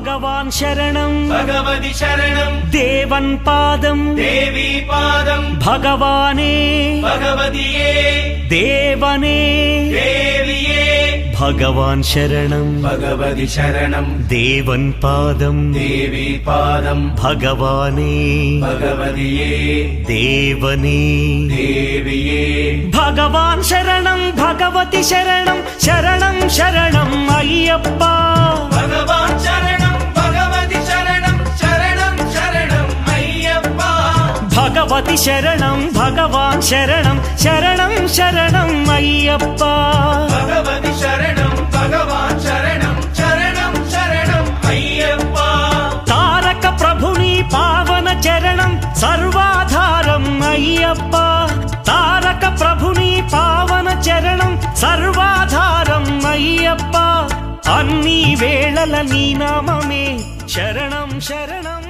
भगवान् शरणं। देवन् पादम् भगवाने। भने भगवान् शरणं। देवन् पादं। देवी पादं। भगवाने। भगवने देवये भगवान् शरणं भगवति शरणं शरणं शरणम् अय्यप्पा। भगवान् భగవతి శరణం భగవాన్ శరణం శరణం శరణం అయ్యప్ప. భగవతి శరణం భగవాన్ శరణం శరణం శరణం అయ్యప్ప. తారక ప్రభుని పావన చరణం సర్వాధారం అయ్యప్ప. తారక ప్రభుని పావన చరణం సర్వాధారం అయ్యప్ప. అన్ని వేళల నీ నామమే శరణం శరణం.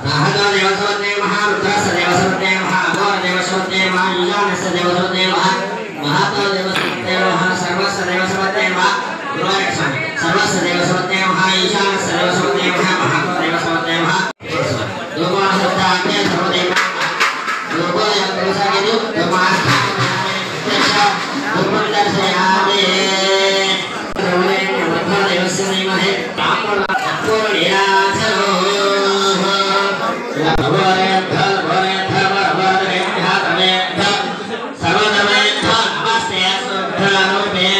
देवसोदे महारुद्रस्य देवसोदे महाघोरदेवसोदे महायुजानस्य देवसोदे महातो देवसोदे महासर्वस्य देवसोदे महागुरुवायक्षं सर्वस्य देवसोदे महायुजा Hallelujah.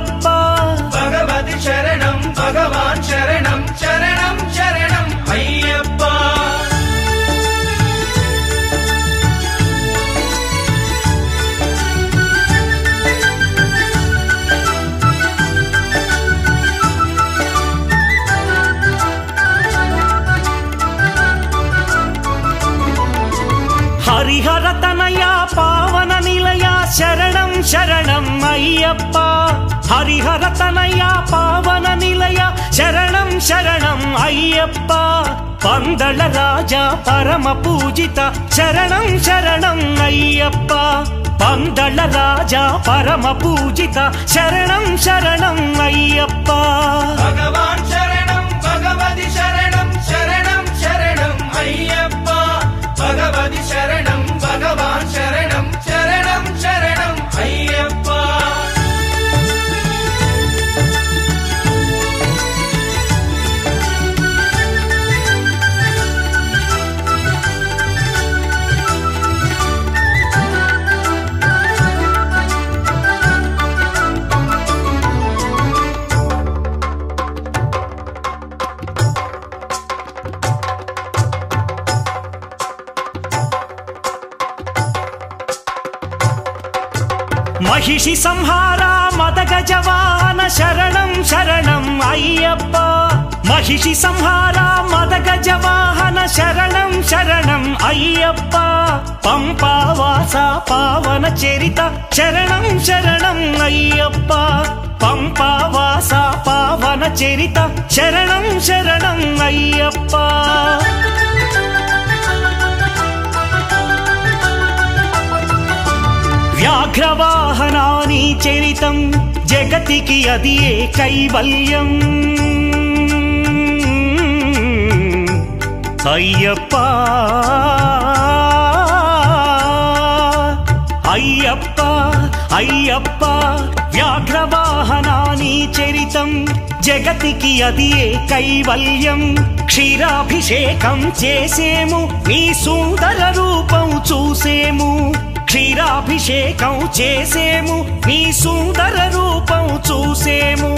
ஐயப்பா பகவதி சரணம் பகவான் சரணம் சரணம் சரணம் ஐயப்பா. ஹரிஹர தனையா பாவன நிலையா சரணம் சரணம் ஐயப்பா. ஹரிஹர தனையா பாவன நிலையா. சரணம் சரணம் ஐயப்பா. பந்தள ராஜா பரம பூஜிதா. சரணம் சரணம் ஐயப்பா. பந்தள ராஜா பரம பூஜிதா. சரணம் சரணம் ஐயப்பா. பகவான் మహిషి సంహార మదగజవాన శరణం శరణం అయ్యప్ప. మహిషి సంహార మదగజ వాహన శరణం శరణం అయ్యప్ప. పంపావాస పావన చరిత శరణం శరణం అయ్యప్ప. పంపావాస పావన చరిత శరణం శరణం అయ్యప్ప. వ్యాఘ్రవాహనాని చరితం జగతికి అది ఏ కైవల్యం? అయ్యప్ప! అయ్యప్ప! అయ్యప్ప! వ్యాఘ్రవాహనాని చరితం జగతికి అది ఏ కైవల్యం? క్షీరాభిషేకం చేసేము నీ సుందర రూపం చూసేము క్షీరాభిషేకం చేసేము నీ సుందర రూపం చూసేము.